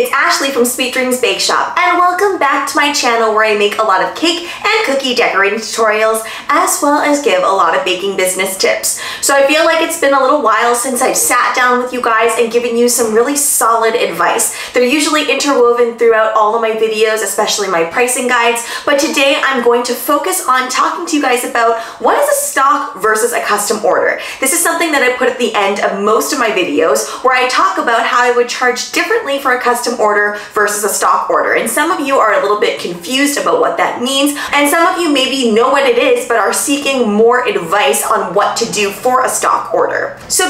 It's Ashleigh from Sweet Dreams Bake Shoppe and welcome back to my channel where I make a lot of cake and cookie decorating tutorials as well as give a lot of baking business tips. So I feel like it's been a little while since I've sat down with you guys and given you some really solid advice. They're usually interwoven throughout all of my videos, especially my pricing guides, but today I'm going to focus on talking to you guys about what is a stock versus a custom order. This is something that I put at the end of most of my videos where I talk about how I would charge differently for a custom custom order versus a stock order. And some of you are a little bit confused about what that means. And some of you maybe know what it is, but are seeking more advice on what to do for a stock order. So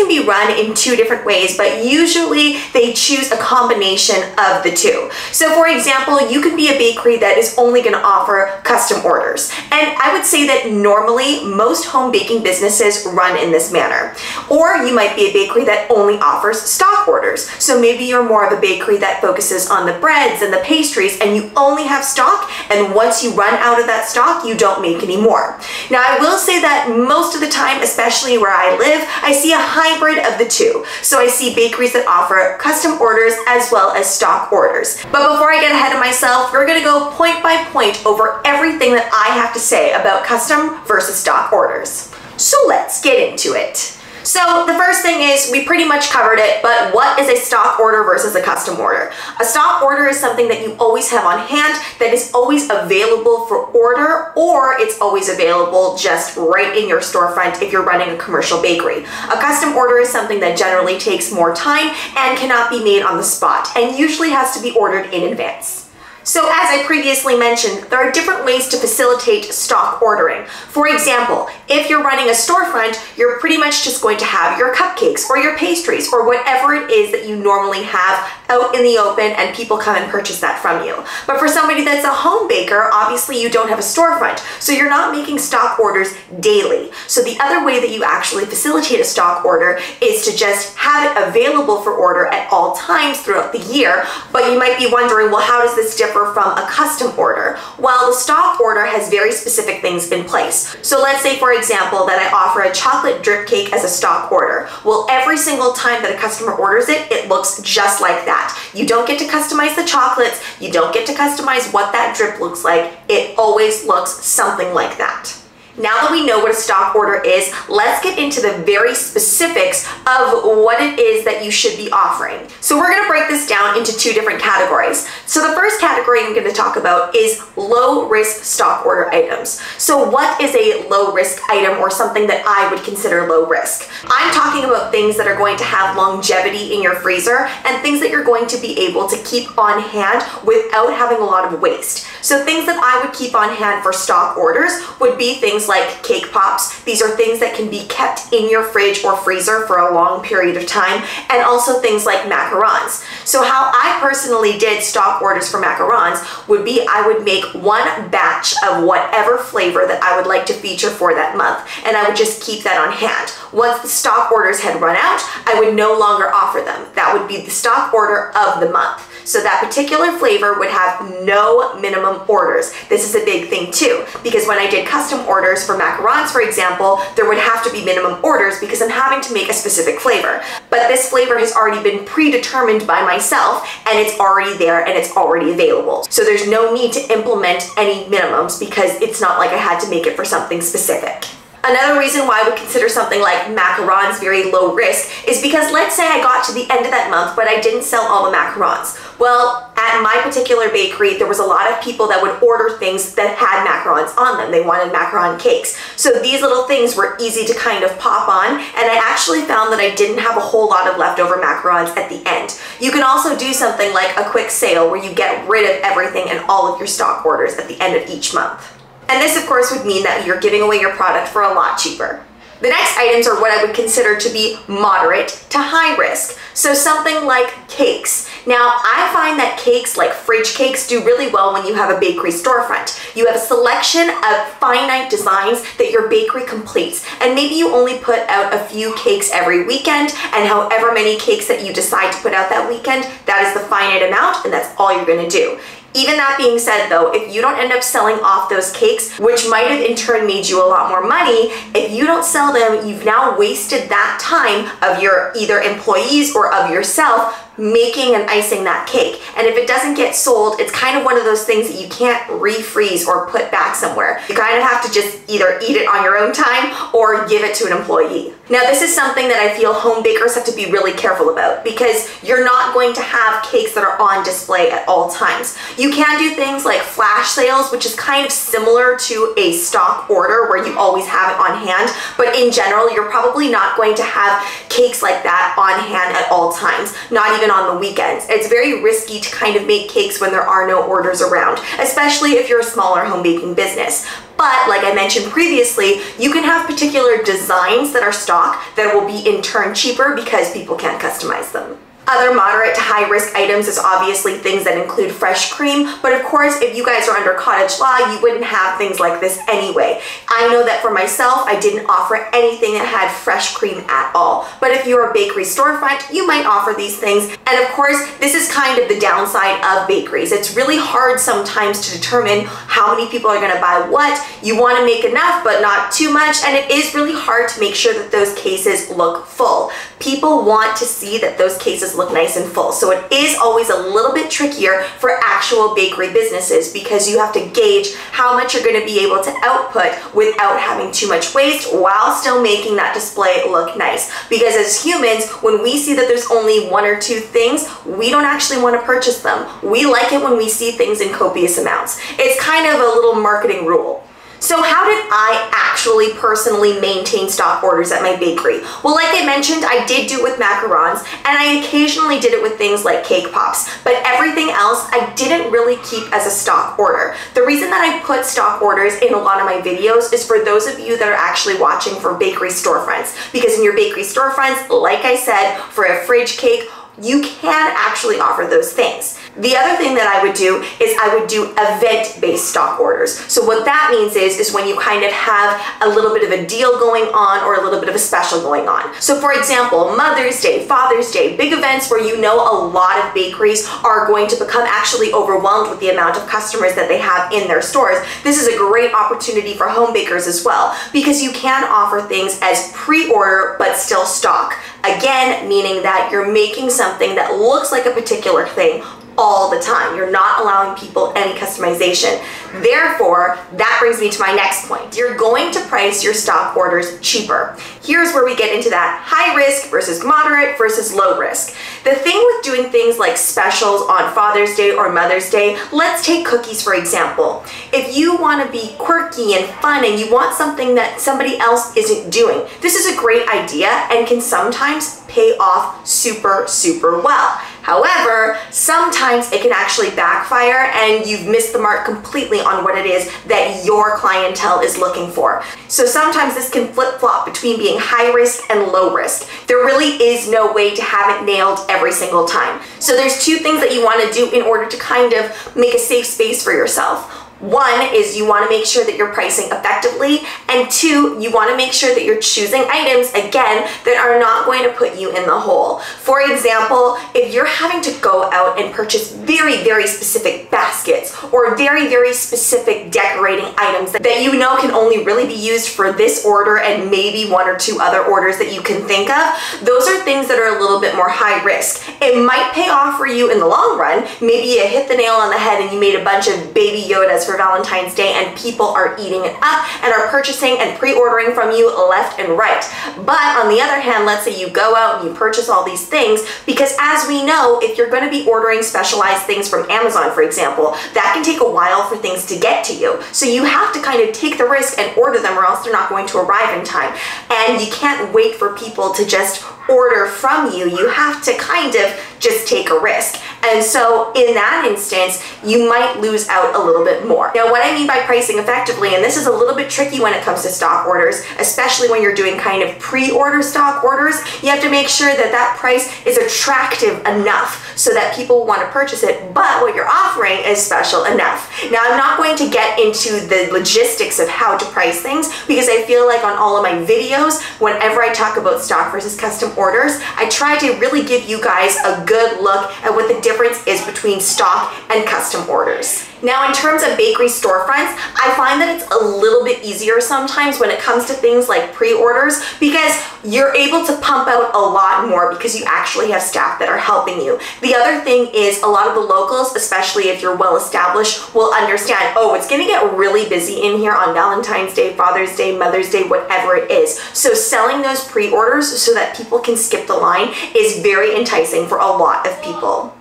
can be run in two different ways, but usually they choose a combination of the two. So for example, you could be a bakery that is only gonna offer custom orders. And I would say that normally most home baking businesses run in this manner. Or you might be a bakery that only offers stock orders. So maybe you're more of a bakery that focuses on the breads and the pastries and you only have stock and once you run out of that stock you don't make any more. Now I will say that most of the time, especially where I live, I see a hybrid of the two. So I see bakeries that offer custom orders as well as stock orders. But before I get ahead of myself, we're gonna go point by point over everything that I have to say about custom versus stock orders. So let's get into it. So the first thing is we pretty much covered it, but what is a stock order versus a custom order? A stock order is something that you always have on hand that is always available for order or it's always available just right in your storefront if you're running a commercial bakery. A custom order is something that generally takes more time and cannot be made on the spot and usually has to be ordered in advance. So as I previously mentioned, there are different ways to facilitate stock ordering. For example, if you're running a storefront, you're pretty much just going to have your cupcakes or your pastries or whatever it is that you normally have out in the open and people come and purchase that from you. But for somebody that's a home baker, obviously you don't have a storefront, so you're not making stock orders daily. So the other way that you actually facilitate a stock order is to just have it available for order at all times throughout the year. But you might be wondering, well, how does this differ from a custom order? Well, the stock order has very specific things in place. So let's say, for example, that I offer a chocolate drip cake as a stock order. Well, every single time that a customer orders it, it looks just like that that. You don't get to customize the chocolates. You don't get to customize what that drip looks like. It always looks something like that. Now that we know what a stock order is, let's get into the very specifics of what it is that you should be offering. So we're gonna break this down into two different categories. So the first category I'm gonna talk about is low risk stock order items. So what is a low risk item or something that I would consider low risk? I'm talking about things that are going to have longevity in your freezer and things that you're going to be able to keep on hand without having a lot of waste. So things that I would keep on hand for stock orders would be things like cake pops. These are things that can be kept in your fridge or freezer for a long period of time, and also things like macarons. So how I personally did stock orders for macarons would be I would make one batch of whatever flavor that I would like to feature for that month, and I would just keep that on hand. Once the stock orders had run out, I would no longer offer them. That would be the stock order of the month. So that particular flavor would have no minimum orders. This is a big thing too, because when I did custom orders for macarons, for example, there would have to be minimum orders because I'm having to make a specific flavor. But this flavor has already been predetermined by myself and it's already there and it's already available. So there's no need to implement any minimums because it's not like I had to make it for something specific. Another reason why I would consider something like macarons very low risk is because let's say I got to the end of that month but I didn't sell all the macarons. Well, at my particular bakery, there was a lot of people that would order things that had macarons on them. They wanted macaron cakes. So these little things were easy to kind of pop on and I actually found that I didn't have a whole lot of leftover macarons at the end. You can also do something like a quick sale where you get rid of everything and all of your stock orders at the end of each month. And this of course would mean that you're giving away your product for a lot cheaper. The next items are what I would consider to be moderate to high risk. So something like cakes. Now, I find that cakes like fridge cakes do really well when you have a bakery storefront. You have a selection of finite designs that your bakery completes, and maybe you only put out a few cakes every weekend, and however many cakes that you decide to put out that weekend, that is the finite amount, and that's all you're gonna do. Even that being said though, if you don't end up selling off those cakes, which might have in turn made you a lot more money, if you don't sell them, you've now wasted that time of your either employees or of yourself making and icing that cake. And if it doesn't get sold, it's kind of one of those things that you can't refreeze or put back somewhere. You kind of have to just either eat it on your own time or give it to an employee. Now, this is something that I feel home bakers have to be really careful about because you're not going to have cakes that are on display at all times. You can do things like flash sales, which is kind of similar to a stock order where you always have it on hand, but in general, you're probably not going to have cakes like that on hand at all times, not even on the weekends. It's very risky to kind of make cakes when there are no orders around, especially if you're a smaller home baking business. But like I mentioned previously, you can have particular designs that are stock that will be in turn cheaper because people can't customize them. Other moderate to high risk items is obviously things that include fresh cream, but of course, if you guys are under cottage law, you wouldn't have things like this anyway. I know that for myself, I didn't offer anything that had fresh cream at all. But if you're a bakery storefront, you might offer these things. And of course, this is kind of the downside of bakeries. It's really hard sometimes to determine how many people are gonna buy what. You wanna make enough, but not too much. And it is really hard to make sure that those cases look full. People want to see that those cases look nice and full. So it is always a little bit trickier for actual bakery businesses because you have to gauge how much you're gonna be able to output without having too much waste while still making that display look nice. Because as humans, when we see that there's only one or two things, we don't actually wanna purchase them. We like it when we see things in copious amounts. It's kind of a little marketing rule. So how did I actually personally maintain stock orders at my bakery? Well, like I mentioned, I did do it with macarons and I occasionally did it with things like cake pops, but everything else I didn't really keep as a stock order. The reason that I put stock orders in a lot of my videos is for those of you that are actually watching for bakery storefronts because in your bakery storefronts, like I said, for a fridge cake, you can actually offer those things. The other thing that I would do is I would do event-based stock orders. So what that means is, is when you kind of have a little bit of a deal going on or a little bit of a special going on. So for example, Mother's Day, Father's Day, big events where you know a lot of bakeries are going to become actually overwhelmed with the amount of customers that they have in their stores. This is a great opportunity for home bakers as well because you can offer things as pre-order but still stock. Again, meaning that you're making something that looks like a particular thing all the time. You're not allowing people any customization. Therefore, that brings me to my next point. You're going to price your stock orders cheaper. Here's where we get into that high risk versus moderate versus low risk. The thing with doing things like specials on Father's Day or Mother's Day, let's take cookies for example. If you want to be quirky and fun and you want something that somebody else isn't doing, this is a great idea and can sometimes pay off super, super well. However, sometimes it can actually backfire and you've missed the mark completely on what it is that your clientele is looking for. So sometimes this can flip-flop between being high risk and low risk. There really is no way to have it nailed every single time. So there's two things that you want to do in order to kind of make a safe space for yourself. One is you want to make sure that you're pricing effectively, and two, you want to make sure that you're choosing items, again, that are not going to put you in the hole. For example, if you're having to go out and purchase very, very specific baskets or very, very specific decorating items that you know can only really be used for this order and maybe one or two other orders that you can think of, those are things that are a little bit more high risk. It might pay off for you in the long run. Maybe you hit the nail on the head and you made a bunch of baby Yodas for Valentine's Day and people are eating it up and are purchasing and pre-ordering from you left and right. But on the other hand, let's say you go out and you purchase all these things because as we know, if you're going to be ordering specialized things from Amazon, for example, that can take a while for things to get to you. So you have to kind of take the risk and order them or else they're not going to arrive in time. And you can't wait for people to just order from you. You have to kind of just take a risk. And so in that instance, you might lose out a little bit more. Now, what I mean by pricing effectively, and this is a little bit tricky when it comes to stock orders, especially when you're doing kind of pre-order stock orders, you have to make sure that that price is attractive enough so that people want to purchase it, but what you're offering is special enough. Now, I'm not going to get into the logistics of how to price things because I feel like on all of my videos, whenever I talk about stock versus custom orders, I try to really give you guys a good look at what the difference is between stock and custom orders. Now, in terms of bakery storefronts, I find that it's a little bit easier sometimes when it comes to things like pre-orders because you're able to pump out a lot more because you actually have staff that are helping you. The other thing is a lot of the locals, especially if you're well established, will understand, oh, it's gonna get really busy in here on Valentine's Day, Father's Day, Mother's Day, whatever it is. So selling those pre-orders so that people can skip the line is very enticing for a lot of people.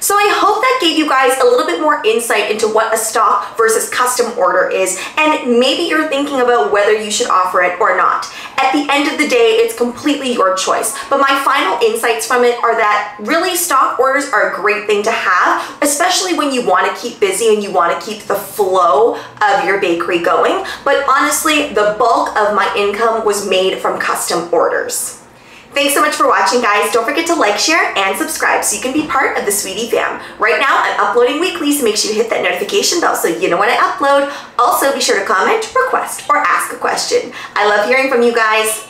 So I hope that gave you guys a little bit more insight into what a stock versus custom order is, and maybe you're thinking about whether you should offer it or not. At the end of the day, it's completely your choice. But my final insights from it are that really stock orders are a great thing to have, especially when you want to keep busy and you want to keep the flow of your bakery going. But honestly, the bulk of my income was made from custom orders. Thanks so much for watching, guys. Don't forget to like, share, and subscribe so you can be part of the Sweetie fam. Right now, I'm uploading weekly, so make sure you hit that notification bell so you know when I upload. Also, be sure to comment, request, or ask a question. I love hearing from you guys.